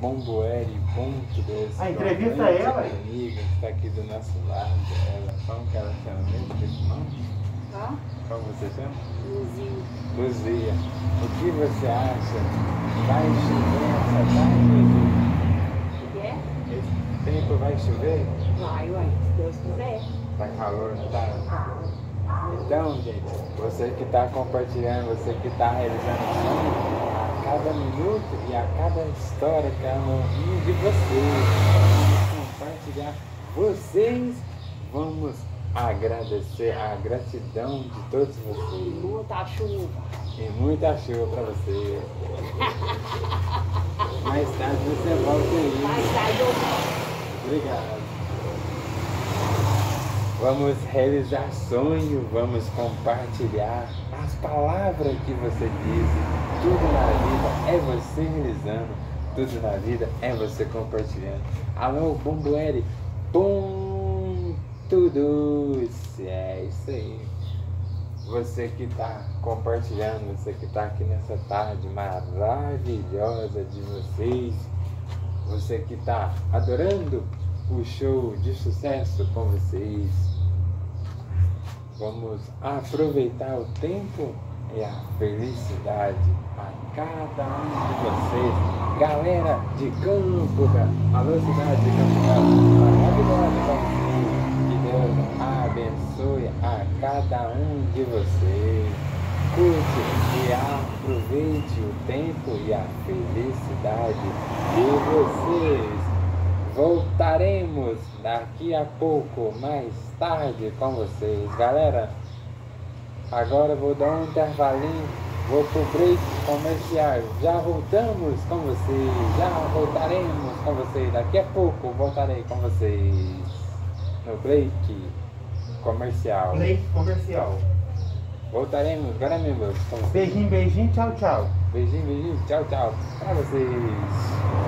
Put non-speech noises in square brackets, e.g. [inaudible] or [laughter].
Bomboeri.2. A entrevista é ela? Amiga que está aqui do nosso lado. Ela, como que ela chama mesmo? Esse nome? Ó, Como você chama? Luzinho. Luzia. O que você acha? Vai chover essa tarde, Luzia? Que é? Esse tempo vai chover? Vai, uai, se Deus quiser. Tá calor, não tá? Então, gente, você que está compartilhando, você que está realizando o sonho, cada minuto e a cada história que ela ouviu de vocês, vamos compartilhar vocês, vamos agradecer a gratidão de todos vocês Muita chuva. e muita chuva para vocês. [laughs] Mais tarde você volta aí. Vai sair do Obrigado. Vamos realizar sonho, vamos compartilhar as palavras que você diz. Tudo na vida é você realizando, tudo na vida é você compartilhando. Alô, Bomboeri, ponto doce, é isso aí. Você que está compartilhando, você que está aqui nessa tarde maravilhosa de vocês, você que está adorando o show de sucesso com vocês. Vamos aproveitar o tempo e a felicidade a cada um de vocês. Galera de Campo, alô cidade de Campo maravilhosa. Que Deus abençoe a cada um de vocês. Curte e aproveite o tempo e a felicidade de vocês. Voltaremos daqui a pouco, mais tarde, com vocês. Galera, agora vou dar um intervalinho, vou pro break comercial. Já voltamos com vocês, já voltaremos com vocês. Daqui a pouco voltarei com vocês no break comercial. Leite comercial. Voltaremos, agora mesmo. Beijinho, beijinho, tchau, tchau. Beijinho, beijinho, tchau, tchau. Pra vocês.